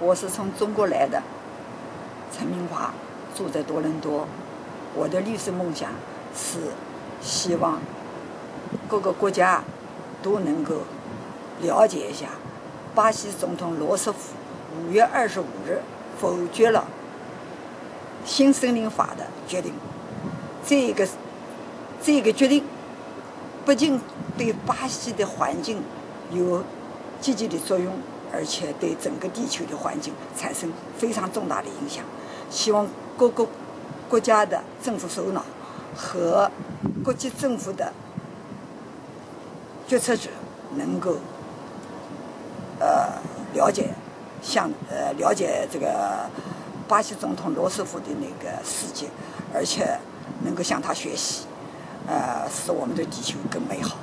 我是从中国来的，陈明华，住在多伦多。我的律师梦想是希望各个国家都能够了解一下巴西总统罗斯福五月二十五日否决了新森林法的决定。这个这个决定不仅对巴西的环境有积极的作用。而且对整个地球的环境产生非常重大的影响。希望各个国家的政府首脑和国际政府的决策者能够呃了解，向呃了解这个巴西总统罗斯福的那个世界，而且能够向他学习，呃，使我们的地球更美好。